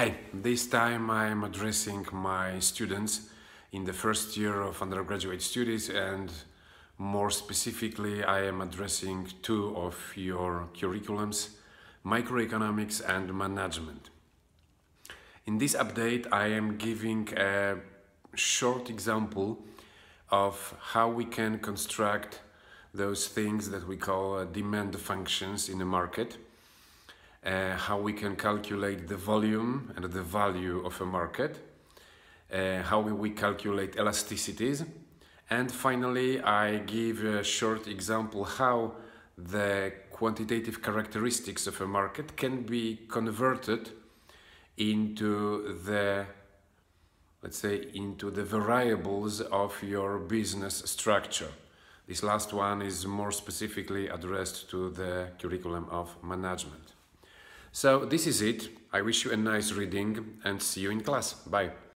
Hi, this time I am addressing my students in the first year of undergraduate studies and more specifically I am addressing two of your curriculums, microeconomics and management. In this update I am giving a short example of how we can construct those things that we call uh, demand functions in a market uh, how we can calculate the volume and the value of a market, uh, how we calculate elasticities, and finally I give a short example how the quantitative characteristics of a market can be converted into the let's say into the variables of your business structure. This last one is more specifically addressed to the curriculum of management. So this is it. I wish you a nice reading and see you in class. Bye.